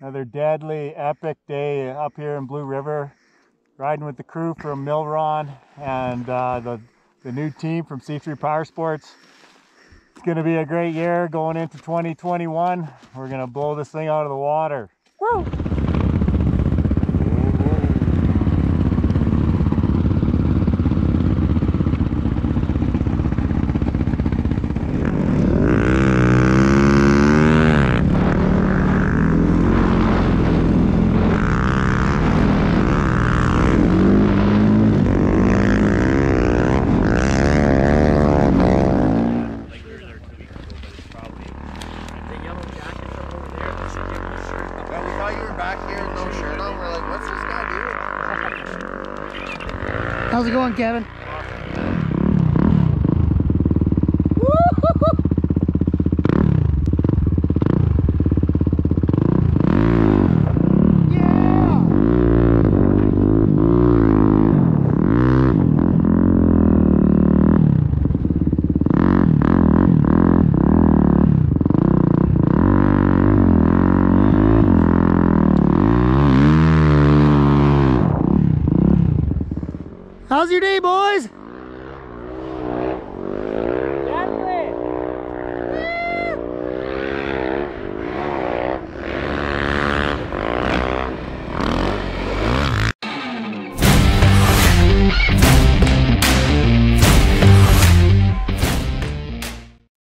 Another deadly, epic day up here in Blue River. Riding with the crew from Milron and uh, the, the new team from C3 Power Sports. It's going to be a great year going into 2021. We're going to blow this thing out of the water. Woo! Back here no shirt on. We're like, what's this guy doing? How's it going, Kevin? How's your day, boys?